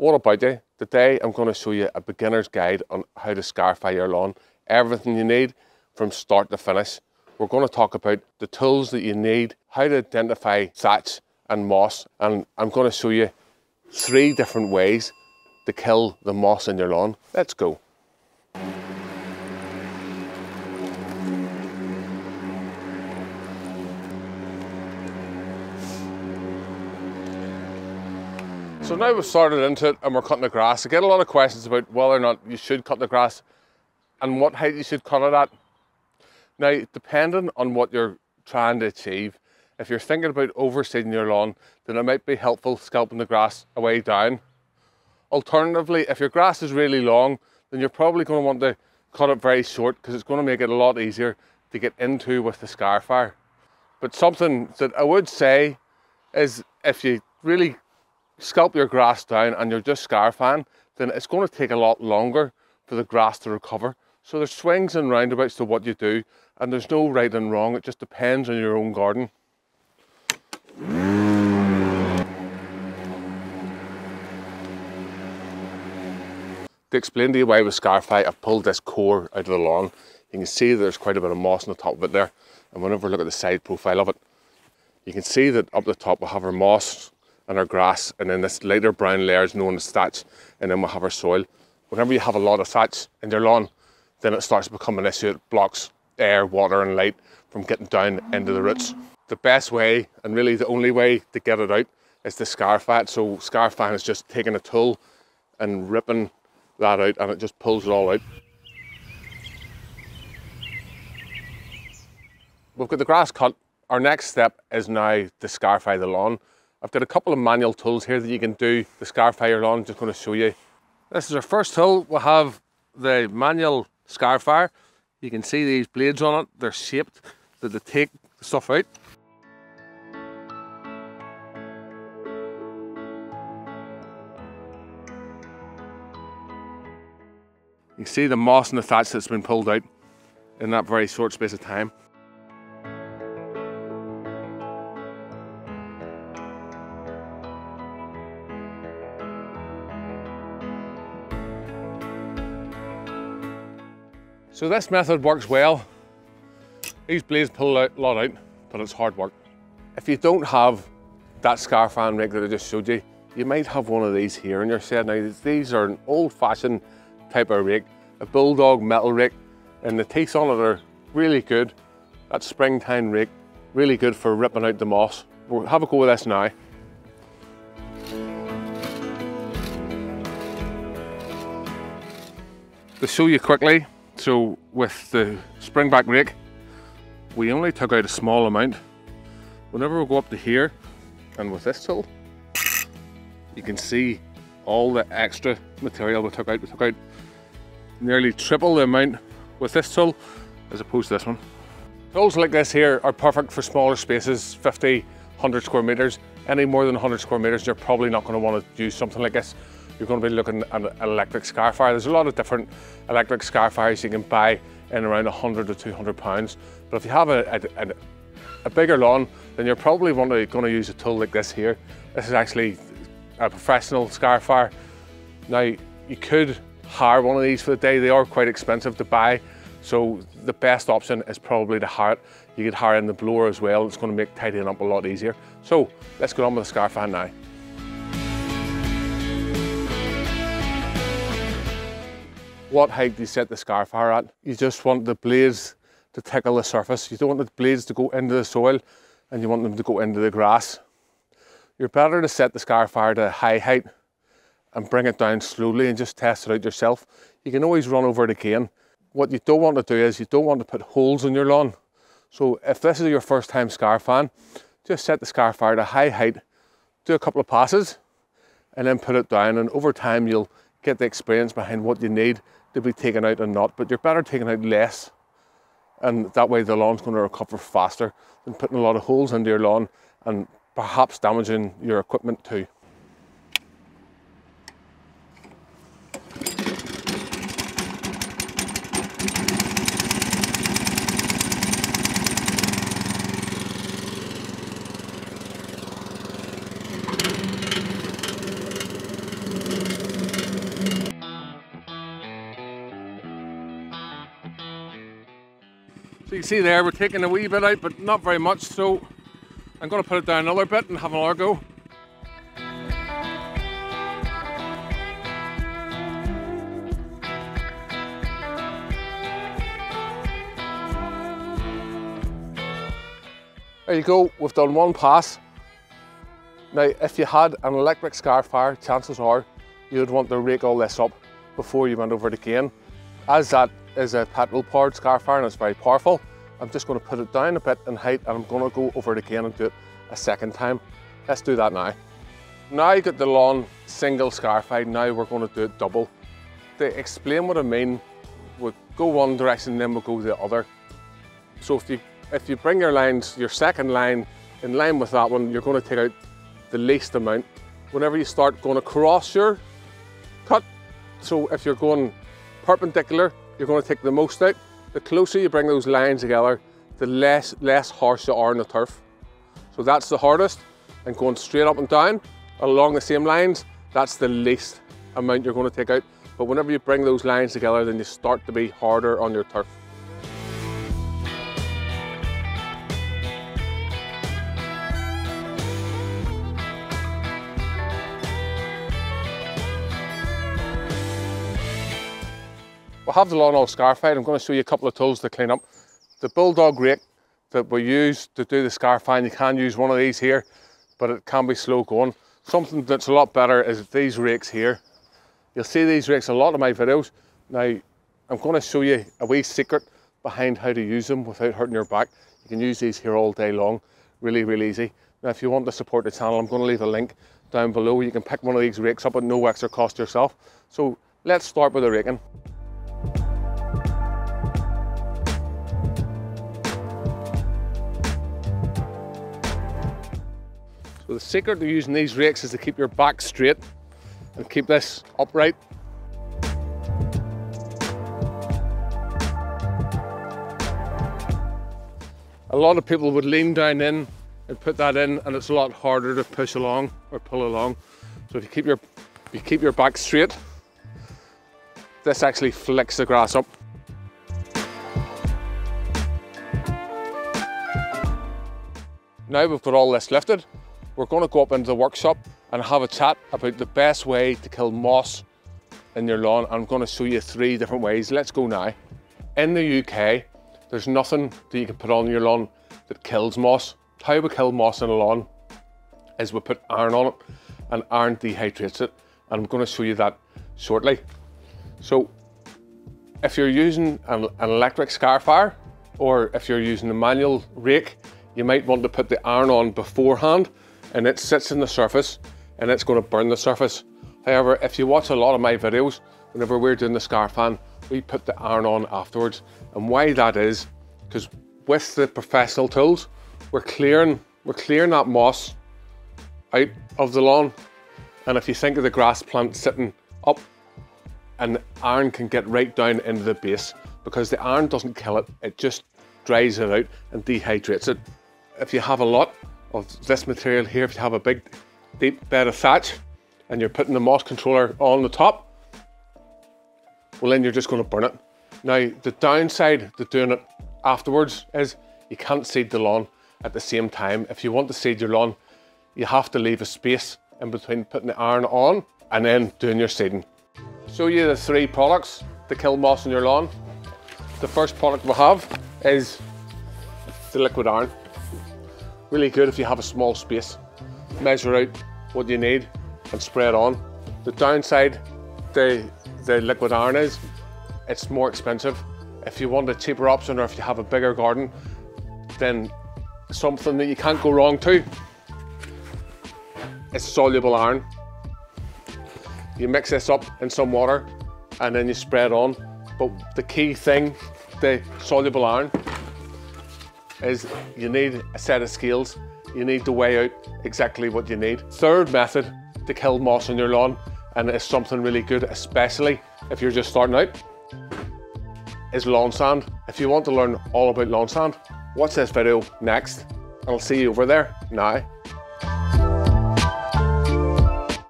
What about you? Today I'm going to show you a beginner's guide on how to scarify your lawn. Everything you need from start to finish. We're going to talk about the tools that you need, how to identify thatch and moss, and I'm going to show you three different ways to kill the moss in your lawn. Let's go. So now we've started into it and we're cutting the grass. I get a lot of questions about whether or not you should cut the grass and what height you should cut it at. Now, depending on what you're trying to achieve, if you're thinking about overseeding your lawn, then it might be helpful scalping the grass away down. Alternatively, if your grass is really long, then you're probably going to want to cut it very short because it's going to make it a lot easier to get into with the scarifier. But something that I would say is if you really scalp your grass down and you're just scarifying, then it's going to take a lot longer for the grass to recover. So there's swings and roundabouts to what you do, and there's no right and wrong. It just depends on your own garden. To explain to you why with Scarify, I've pulled this core out of the lawn. You can see there's quite a bit of moss on the top of it there. And whenever we look at the side profile of it, you can see that up the top we have our moss and our grass, and then this lighter brown layer is known as thatch, and then we have our soil. Whenever you have a lot of thatch in your lawn, then it starts to become an issue. It blocks air, water, and light from getting down into the roots. The best way, and really the only way to get it out, is to scarify it. So scarifying is just taking a tool and ripping that out, and it just pulls it all out. We've got the grass cut. Our next step is now to scarify the lawn. I've got a couple of manual tools here that you can do the your lawn. I'm just going to show you. This is our first tool. We'll have the manual scarifier. You can see these blades on it. They're shaped that they take the stuff out. You can see the moss and the thatch that's been pulled out in that very short space of time. So this method works well. These blades pull a lot out, but it's hard work. If you don't have that scarifying rig that I just showed you, you might have one of these here in your set. Now these are an old fashioned type of rake, a bulldog metal rake, and the teeth on it are really good. That spring tine rake, really good for ripping out the moss. We'll have a go with this now. To show you quickly, so with the springback rake, we only took out a small amount. Whenever we go up to here, and with this tool, you can see all the extra material we took out. We took out nearly triple the amount with this tool as opposed to this one. Tools like this here are perfect for smaller spaces, 50, 100 square meters. Any more than 100 square meters, you're probably not going to want to use something like this you're going to be looking at an electric scarifier. There's a lot of different electric scarifiers you can buy in around 100 to 200 pounds. But if you have a, a, a bigger lawn, then you're probably going to, going to use a tool like this here. This is actually a professional scarifier. Now, you could hire one of these for the day. They are quite expensive to buy. So the best option is probably to hire it. You could hire in the blower as well. It's going to make tidying up a lot easier. So let's get on with the scarifier now. What height do you set the scarifier at. You just want the blades to tickle the surface. You don't want the blades to go into the soil and you want them to go into the grass. You're better to set the scarifier to a high height and bring it down slowly and just test it out yourself. You can always run over it again. What you don't want to do is you don't want to put holes in your lawn. So if this is your first time scarifying, just set the scarifier to a high height, do a couple of passes and then put it down and over time you'll get the experience behind what you need to be taken out and not, but you're better taking out less. And that way the lawn's going to recover faster than putting a lot of holes into your lawn and perhaps damaging your equipment too. So you see there, we're taking a wee bit out, but not very much. So I'm gonna put it down another bit and have another go. There you go, we've done one pass. Now, if you had an electric Scarifier, chances are you would want to rake all this up before you went over it again. As that is a petrol powered Scarifier and it's very powerful, I'm just going to put it down a bit in height and I'm going to go over it again and do it a second time. Let's do that now. Now you got the lawn single scarified, now we're going to do it double. To explain what I mean, we'll go one direction then we'll go the other. So if you if you bring your lines, your second line in line with that one, you're going to take out the least amount. Whenever you start going across your cut, so if you're going perpendicular, you're going to take the most out. The closer you bring those lines together, the less, less harsh you are on the turf. So that's the hardest. And going straight up and down along the same lines, that's the least amount you're going to take out. But whenever you bring those lines together, then you start to be harder on your turf. We'll have the lawn all scarified. I'm going to show you a couple of tools to clean up. The Bulldog rake that we use to do the scarifying, you can use one of these here, but it can be slow going. Something that's a lot better is these rakes here. You'll see these rakes a lot of my videos. Now, I'm going to show you a wee secret behind how to use them without hurting your back. You can use these here all day long, really, really easy. Now, if you want to support the channel, I'm going to leave a link down below. You can pick one of these rakes up at no extra cost yourself. So let's start with the raking. So the secret to using these rakes is to keep your back straight and keep this upright. A lot of people would lean down in and put that in and it's a lot harder to push along or pull along. So if you keep your, you keep your back straight, this actually flicks the grass up. Now we've got all this lifted, we're going to go up into the workshop and have a chat about the best way to kill moss in your lawn. I'm going to show you three different ways. Let's go now. In the UK, there's nothing that you can put on your lawn that kills moss. How we kill moss in a lawn is we put iron on it and iron dehydrates it. And I'm going to show you that shortly. So if you're using an, electric scarifier or if you're using a manual rake, you might want to put the iron on beforehand and it sits in the surface and it's going to burn the surface. However, if you watch a lot of my videos, whenever we're doing the scarifying, we put the iron on afterwards. And why that is, because with the professional tools, we're clearing, we're clearing that moss out of the lawn. And if you think of the grass plant sitting up, and iron can get right down into the base because the iron doesn't kill it, it just dries it out and dehydrates it. If you have a lot of this material here, if you have a big deep bed of thatch and you're putting the moss controller on the top, well then you're just going to burn it. Now the downside to doing it afterwards is you can't seed the lawn at the same time. If you want to seed your lawn, you have to leave a space in between putting the iron on and then doing your seeding. Show you the three products to kill moss in your lawn. The first product we have is the liquid iron. Really good if you have a small space. Measure out what you need and it on. The downside the, the liquid iron is, it's more expensive. If you want a cheaper option or if you have a bigger garden, then something that you can't go wrong to is soluble iron. You mix this up in some water and then you spread on. But the key thing, the soluble iron, is you need a set of scales. You need to weigh out exactly what you need. Third method to kill moss on your lawn, and it's something really good, especially if you're just starting out, is lawn sand. If you want to learn all about lawn sand, watch this video next. I'll see you over there now.